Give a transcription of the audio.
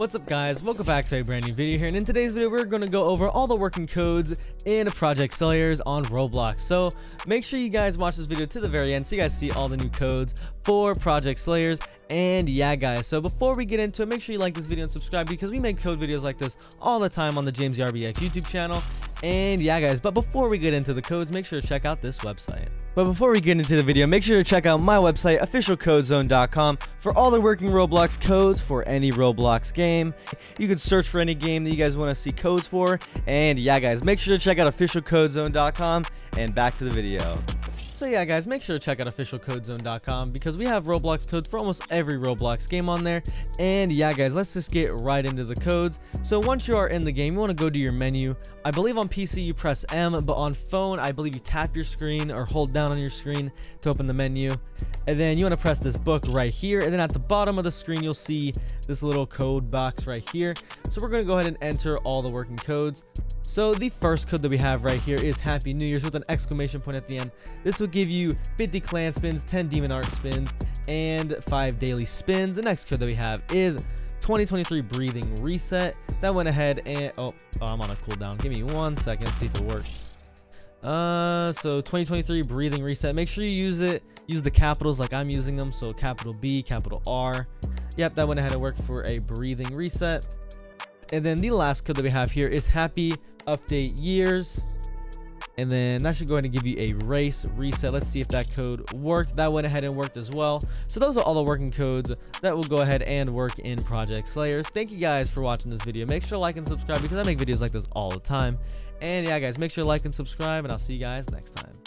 What's up guys, welcome back to a brand new video here and in today's video we're going to go over all the working codes in Project Slayers on Roblox. So make sure you guys watch this video to the very end so you guys see all the new codes for Project Slayers and yeah guys, so before we get into it, make sure you like this video and subscribe because we make code videos like this all the time on the JamesyRBX YouTube channel. And yeah guys, but before we get into the codes, make sure to check out this website. But before we get into the video, make sure to check out my website, officialcodezone.com, for all the working Roblox codes for any Roblox game. You can search for any game that you guys want to see codes for. And yeah guys, make sure to check out officialcodezone.com, and back to the video. So yeah guys, make sure to check out officialcodezone.com because we have Roblox codes for almost every Roblox game on there. And yeah guys, let's just get right into the codes. So once you are in the game, you want to go to your menu. I believe on PC you press M, but on phone I believe you tap your screen or hold down on your screen to open the menu. And then you want to press this book right here. And then at the bottom of the screen you'll see this little code box right here. So we're going to go ahead and enter all the working codes. So the first code that we have right here is Happy New Year's with an exclamation point at the end. This will give you 50 clan spins, 10 demon art spins, and 5 daily spins. The next code that we have is 2023 breathing reset. That went ahead and oh, oh I'm on a cooldown. Give me one second, see if it works. Uh, so 2023 breathing reset. Make sure you use it. Use the capitals like I'm using them. So capital B, capital R. Yep, that went ahead and worked for a breathing reset. And then the last code that we have here is happy update years. And then that should go ahead and give you a race reset. Let's see if that code worked. That went ahead and worked as well. So those are all the working codes that will go ahead and work in Project Slayers. Thank you guys for watching this video. Make sure to like and subscribe because I make videos like this all the time. And yeah, guys, make sure to like and subscribe, and I'll see you guys next time.